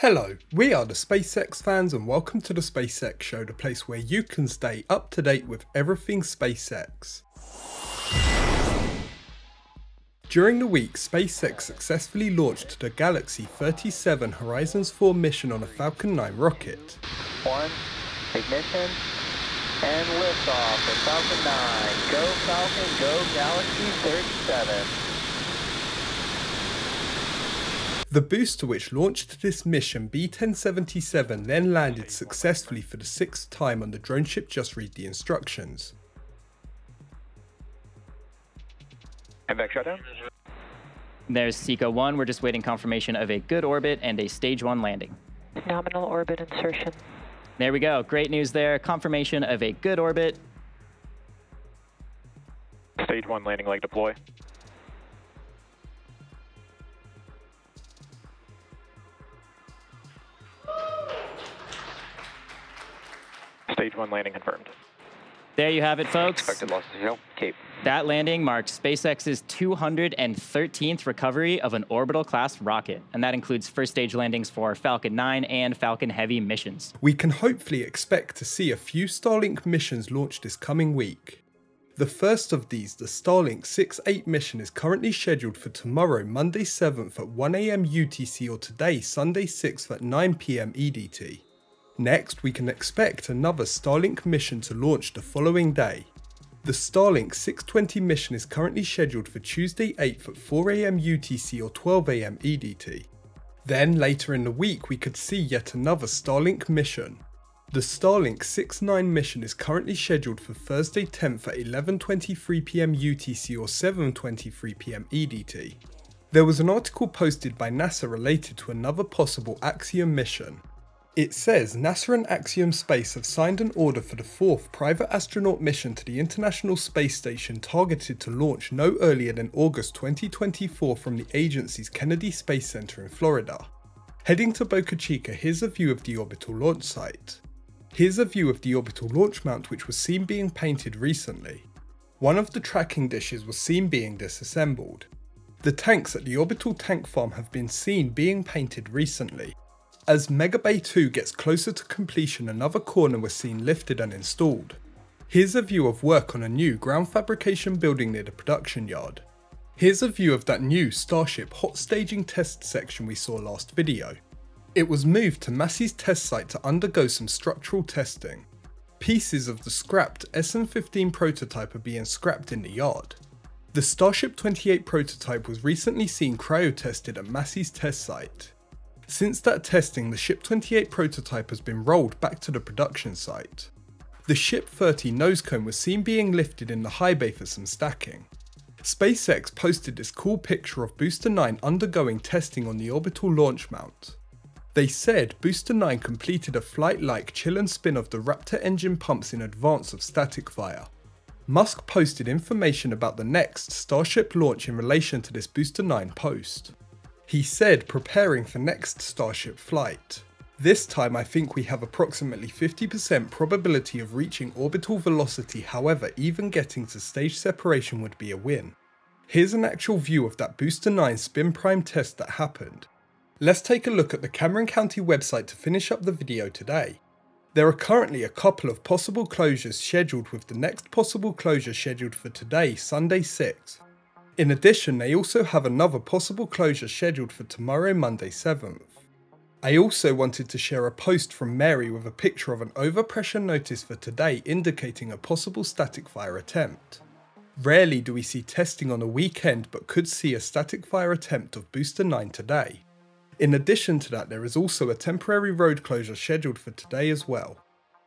Hello, we are the SpaceX fans and welcome to the SpaceX Show, the place where you can stay up to date with everything SpaceX. During the week, SpaceX successfully launched the Galaxy 37 Horizons 4 mission on a Falcon 9 rocket. One, ignition, and liftoff for Falcon 9. Go Falcon, go Galaxy 37. The booster which launched this mission, B-1077, then landed successfully for the sixth time on the drone ship Just Read the Instructions. And back shutdown. There's SECO 1. We're just waiting confirmation of a good orbit and a stage 1 landing. Nominal orbit insertion. There we go. Great news there. Confirmation of a good orbit. Stage 1 landing leg deploy. Stage 1 landing confirmed. There you have it, folks. Expected losses hill, Cape. That landing marks SpaceX's 213th recovery of an orbital class rocket, and that includes first stage landings for Falcon 9 and Falcon Heavy missions. We can hopefully expect to see a few Starlink missions launched this coming week. The first of these, the Starlink 6-8 mission is currently scheduled for tomorrow, Monday 7th at 1am UTC or today, Sunday 6th at 9pm EDT. Next, we can expect another Starlink mission to launch the following day. The Starlink 620 mission is currently scheduled for Tuesday 8th at 4am UTC or 12am EDT. Then later in the week we could see yet another Starlink mission. The Starlink 69 mission is currently scheduled for Thursday 10th at 11.23pm UTC or 7.23pm EDT. There was an article posted by NASA related to another possible Axiom mission. It says NASA and Axiom Space have signed an order for the fourth private astronaut mission to the International Space Station targeted to launch no earlier than August 2024 from the agency's Kennedy Space Center in Florida. Heading to Boca Chica, here's a view of the orbital launch site. Here's a view of the orbital launch mount which was seen being painted recently. One of the tracking dishes was seen being disassembled. The tanks at the orbital tank farm have been seen being painted recently, as Megabay 2 gets closer to completion another corner was seen lifted and installed. Here's a view of work on a new ground fabrication building near the production yard. Here's a view of that new Starship hot staging test section we saw last video. It was moved to Massey's test site to undergo some structural testing. Pieces of the scrapped SN-15 prototype are being scrapped in the yard. The Starship 28 prototype was recently seen cryo tested at Massey's test site. Since that testing, the Ship 28 prototype has been rolled back to the production site. The Ship 30 nose cone was seen being lifted in the high bay for some stacking. SpaceX posted this cool picture of Booster 9 undergoing testing on the orbital launch mount. They said Booster 9 completed a flight-like chill and spin of the Raptor engine pumps in advance of static fire. Musk posted information about the next Starship launch in relation to this Booster 9 post. He said preparing for next Starship flight. This time I think we have approximately 50% probability of reaching orbital velocity however even getting to stage separation would be a win. Here's an actual view of that Booster 9 spin prime test that happened. Let's take a look at the Cameron County website to finish up the video today. There are currently a couple of possible closures scheduled with the next possible closure scheduled for today, Sunday 6th. In addition, they also have another possible closure scheduled for tomorrow, Monday 7th. I also wanted to share a post from Mary with a picture of an overpressure notice for today indicating a possible static fire attempt. Rarely do we see testing on a weekend but could see a static fire attempt of Booster 9 today. In addition to that there is also a temporary road closure scheduled for today as well.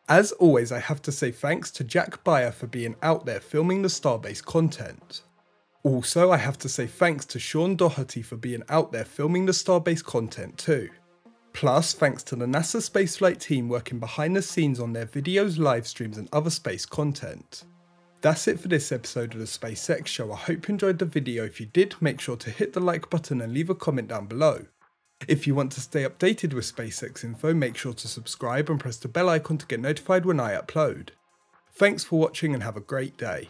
As always I have to say thanks to Jack Beyer for being out there filming the Starbase content. Also, I have to say thanks to Sean Doherty for being out there filming the Starbase content too. Plus, thanks to the NASA spaceflight team working behind the scenes on their videos, live streams and other space content. That's it for this episode of the SpaceX Show. I hope you enjoyed the video. If you did, make sure to hit the like button and leave a comment down below. If you want to stay updated with SpaceX info, make sure to subscribe and press the bell icon to get notified when I upload. Thanks for watching and have a great day.